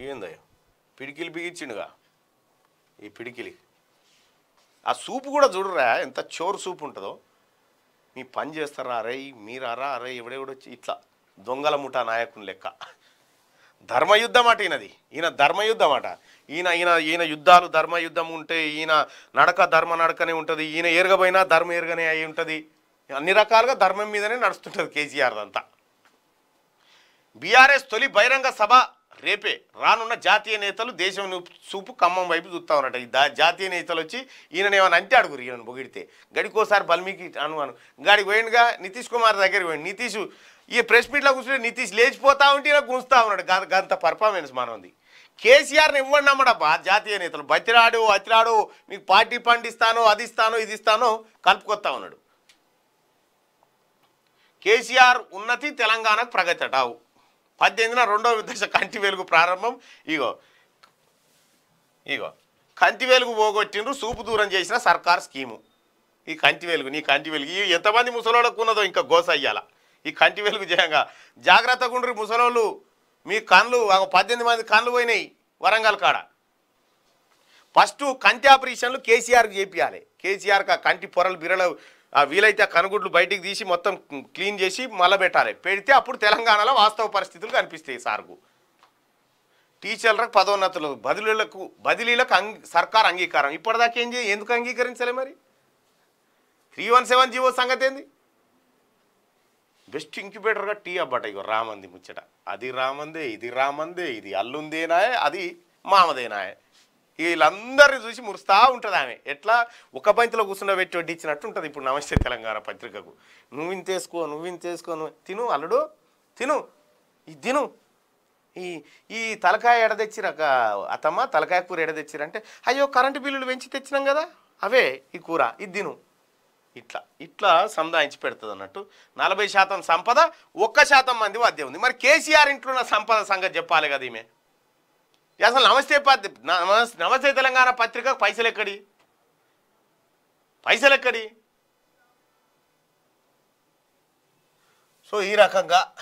ఏందయ్యో? పిడికిలి బిగించిండుగా? ఈ పిడికిలి. ఆ సూపు కూడా చూడరా? ఎంత చోరు సూపు ఉంటుందో. మీ పని చేస్తారా? అరే మీరారా? అరే ఎవడెవడొచ్చి ఇట్లా దొంగల ముఠా నాయకుని లెక్క. ధర్మయుద్ధం అట ఈయనది. ఈయన ధర్మయుద్ధం అట ఈయన ఈయన ఈయన యుద్ధాలు ధర్మయుద్ధం ఉంటే ఈయన నడక ధర్మ నడకనే ఉంటుంది. ఈయన ఎరగబోయినా ధర్మ ఎరగనే అయి ఉంటుంది. అన్ని రకాలుగా ధర్మం మీదనే నడుస్తుంటుంది కేసీఆర్ అంతా బీఆర్ఎస్ తొలి బహిరంగ సభ రేపే రానున్న జాతీయ నేతలు దేశం చూపు ఖమ్మం వైపు చూస్తా ఉన్నట ఈ జాతీయ నేతలు వచ్చి ఈయన ఏమైనా అంటే అడుగురు ఈయన పొగిడితే. గడికోసారి బల్మీకి అను అను గాడికి పోయిండుగా నితీష్ కుమార్ దగ్గరికి పోయిండు. నితీష్ ఈ ప్రెస్ మీట్లో కూర్చుంటే నితీష్ లేచిపోతా ఉంటే ఇలా గుంజుతా ఉన్నాడు. గంత పర్ఫార్మెన్స్ మనది. కేసీఆర్ని ఇవ్వండి నమ్మడబ్బా జాతీయ నేతలు. బతిరాడు అతిరాడు మీకు పార్టీ పండిస్తాను అది ఇస్తాను ఇది ఇస్తాను కలుపుకొస్తా ఉన్నాడు. కేసీఆర్ ఉన్నతి తెలంగాణకు ప్రగతి అటావు పద్దెనిమిదిన రెండవ దశ కంటి వెలుగు ప్రారంభం. ఇగో ఇగో కంటి వెలుగు పోగొట్టిండ్రు సూపు దూరం చేసిన సర్కార్ స్కీము. ఈ కంటి వెలుగు నీ కంటి వెలుగు. ఈ ఎంతమంది ముసలోళ్ళకు ఉన్నదో ఇంకా గోస అయ్యాల ఈ కంటి వెలుగు చేయంగా జాగ్రత్తగా ఉండ్రి ముసలోళ్ళు మీ కళ్ళు పద్దెనిమిది మంది కళ్ళు పోయినాయి వరంగల్ కాడ. ఫస్ట్ కంటి ఆపరేషన్లు కేసీఆర్కి చేపియాలి. కేసీఆర్కి ఆ కంటి పొరలు బిరలు ఆ వీలైతే ఆ కనుగుడ్లు బయటికి తీసి మొత్తం క్లీన్ చేసి మలబెట్టాలి పెడితే అప్పుడు తెలంగాణలో వాస్తవ పరిస్థితులు కనిపిస్తాయి సార్కు. టీచర్లకు పదోన్నతులు బదిలీలకు బదిలీలకు అంగీ సర్కార్ అంగీకారం. ఇప్పటిదాకా ఏం చేయ ఎందుకు అంగీకరించలే మరి? త్రీ వన్ సెవెన్ జీవో సంగతి ఏంది? బెస్ట్ ఇంక్యుబేటర్గా టీ అబ్బట ఇగో రామంది ముచ్చట. అది రామందే ఇది రామందే ఇది అల్లుందేనాయే అది మామదేనాయే. వీళ్ళందరినీ చూసి మురుస్తూ ఉంటుంది ఆమె. ఎట్లా? ఒక బంతిలో కూర్చున్న పెట్టి వడ్డించినట్టు ఉంటుంది ఇప్పుడు నమస్తే తెలంగాణ పత్రికకు. నువ్వు ఇంతేసుకో నువ్వు ఇంతేసుకో నువ్వు తిను అల్లుడు తిను ఈ తిను. ఈ ఈ తలకాయ ఎడ తెచ్చిరా అతమ్మ తలకాయ కూర ఎడ తెచ్చిరంటే అయ్యో కరెంటు బిల్లులు పెంచి తెచ్చినాం కదా. అవే ఈ కూర ఇది తిను. ఇట్లా ఇట్లా సంధాయించి పెడుతుంది అన్నట్టు. నలభై శాతం సంపద ఒక్క శాతం మంది వాద్యం ఉంది. మరి కేసీఆర్ ఇంట్లో ఉన్న సంపద సంగతి చెప్పాలి కదా ఈమె. అసలు నమస్తే నమస్తే తెలంగాణ పత్రిక పైసలు ఎక్కడి? పైసలు ఎక్కడి? సో ఈ రకంగా